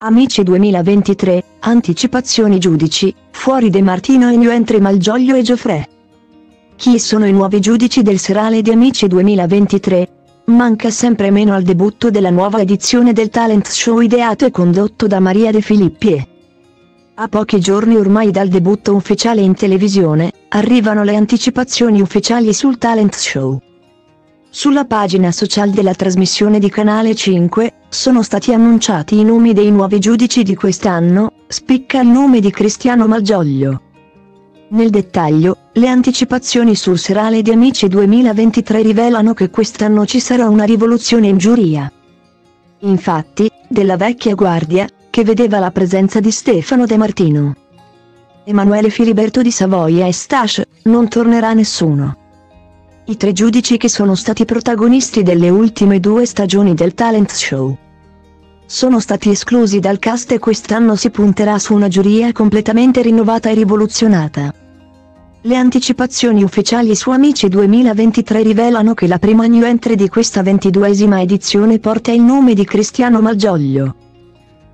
Amici 2023, anticipazioni giudici, fuori De Martino e new entry Malgioglio e Geoffrey. Chi sono i nuovi giudici del serale di Amici 2023? Manca sempre meno al debutto della nuova edizione del talent show ideato e condotto da Maria De Filippi. A pochi giorni ormai dal debutto ufficiale in televisione, arrivano le anticipazioni ufficiali sul talent show. Sulla pagina social della trasmissione di Canale 5, sono stati annunciati i nomi dei nuovi giudici di quest'anno, spicca il nome di Cristiano Malgioglio. Nel dettaglio, le anticipazioni sul serale di Amici 2023 rivelano che quest'anno ci sarà una rivoluzione in giuria. Infatti, della vecchia guardia, che vedeva la presenza di Stefano De Martino, Emanuele Filiberto di Savoia e Stash, non tornerà nessuno. I tre giudici che sono stati protagonisti delle ultime due stagioni del talent show sono stati esclusi dal cast e quest'anno si punterà su una giuria completamente rinnovata e rivoluzionata. Le anticipazioni ufficiali su Amici 2023 rivelano che la prima new entry di questa ventiduesima edizione porta il nome di Cristiano Malgioglio.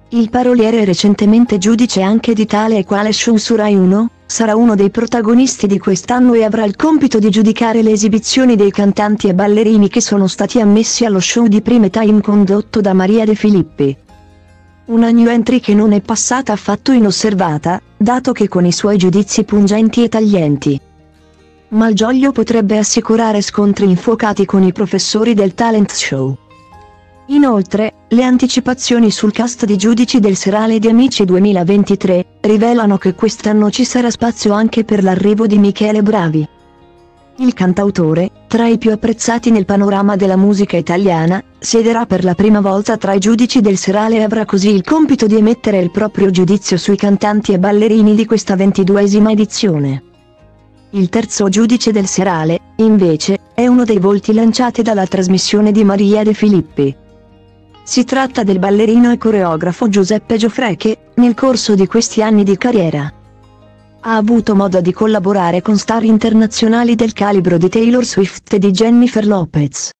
Il paroliere recentemente giudice anche di tale e quale show su Rai 1, sarà uno dei protagonisti di quest'anno e avrà il compito di giudicare le esibizioni dei cantanti e ballerini che sono stati ammessi allo show di prime time condotto da Maria De Filippi. Una new entry che non è passata affatto inosservata, dato che con i suoi giudizi pungenti e taglienti. Malgioglio potrebbe assicurare scontri infuocati con i professori del talent show. Inoltre, le anticipazioni sul cast di giudici del Serale di Amici 2023 rivelano che quest'anno ci sarà spazio anche per l'arrivo di Michele Bravi. Il cantautore, tra i più apprezzati nel panorama della musica italiana, siederà per la prima volta tra i giudici del Serale e avrà così il compito di emettere il proprio giudizio sui cantanti e ballerini di questa ventiduesima edizione. Il terzo giudice del Serale, invece, è uno dei volti lanciati dalla trasmissione di Maria De Filippi. Si tratta del ballerino e coreografo Giuseppe Gioffre che, nel corso di questi anni di carriera, ha avuto modo di collaborare con star internaționali del calibro di Taylor Swift e di Jennifer Lopez.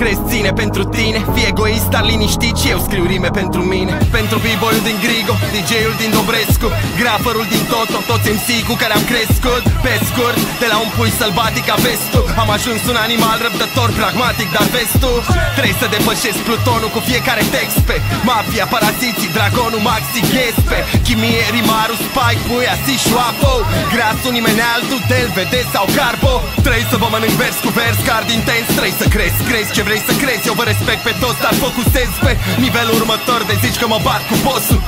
Crezi ține pentru tine Fii egoist, dar liniștit și eu scriu rime pentru mine. Pentru b-boy din Grigo, DJ-ul din Dobrescu Graferul din Toto, toți MC cu care am crescut Pe scurt, de la un pui sălbatic a vestu. Am ajuns un animal răbdător, pragmatic, dar vestul Trebuie să depășesc plutonul cu fiecare text pe Mafia, paraziții, dragonul, maxi, ghespe Chimie, rimarul, spike, puia, si, șoapo Grasul, nimeni altul, del, vede sau carbo. Trebuie să vă mănânc vers cu vers, card intens Trebuie să crezi, crezi ce vrei să crezi Eu vă respect pe toți, dar focusez pe nivelul următor. De zici că mă bat cu bossul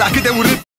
La cât de urât